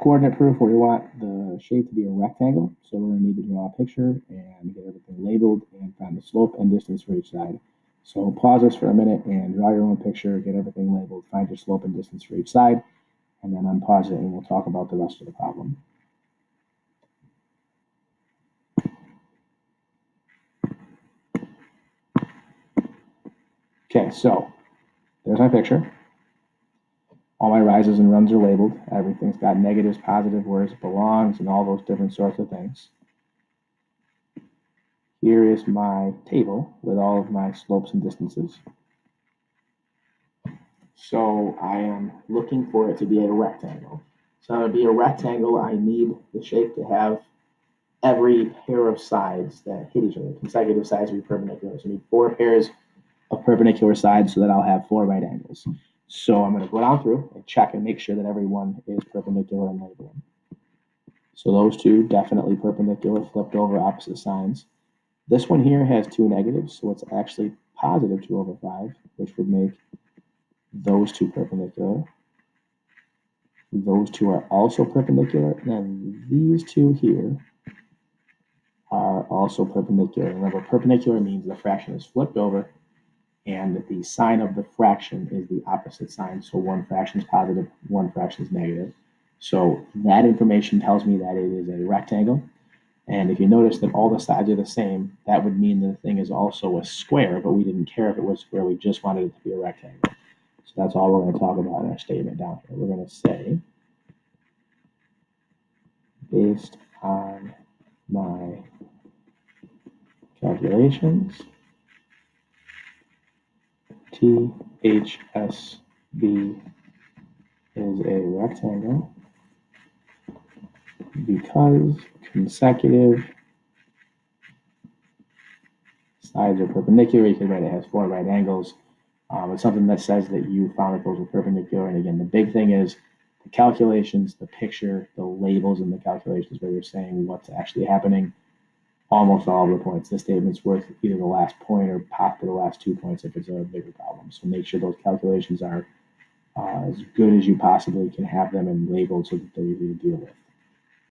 coordinate proof where we want the shape to be a rectangle. So we're gonna need to draw a picture and get everything labeled and find the slope and distance for each side. So pause this for a minute and draw your own picture, get everything labeled, find your slope and distance for each side, and then unpause it and we'll talk about the rest of the problem. Okay, so there's my picture. All my rises and runs are labeled. Everything's got negatives, positive, where it belongs, and all those different sorts of things. Here is my table with all of my slopes and distances. So I am looking for it to be a rectangle. So to be a rectangle, I need the shape to have every pair of sides that hit each other. Consecutive sides will be perpendicular. So I need four pairs of perpendicular sides so that I'll have four right angles. So I'm going to go down through and check and make sure that everyone is perpendicular and label them. So those two definitely perpendicular, flipped over opposite signs. This one here has two negatives, so it's actually positive 2 over 5, which would make those two perpendicular. Those two are also perpendicular, and then these two here are also perpendicular. Remember, perpendicular means the fraction is flipped over and the sign of the fraction is the opposite sign. So one fraction is positive, one fraction is negative. So that information tells me that it is a rectangle. And if you notice that all the sides are the same, that would mean the thing is also a square, but we didn't care if it was square, we just wanted it to be a rectangle. So that's all we're going to talk about in our statement down here. We're going to say, based on my calculations, THSB is a rectangle because consecutive sides are perpendicular. You can write it has four right angles. Um, it's something that says that you found that those are perpendicular. And again, the big thing is the calculations, the picture, the labels in the calculations where you're saying what's actually happening almost all of the points. The statement's worth either the last point or possibly the last two points if it's a bigger problem. So make sure those calculations are uh, as good as you possibly can have them and labeled so that they're easy to deal with.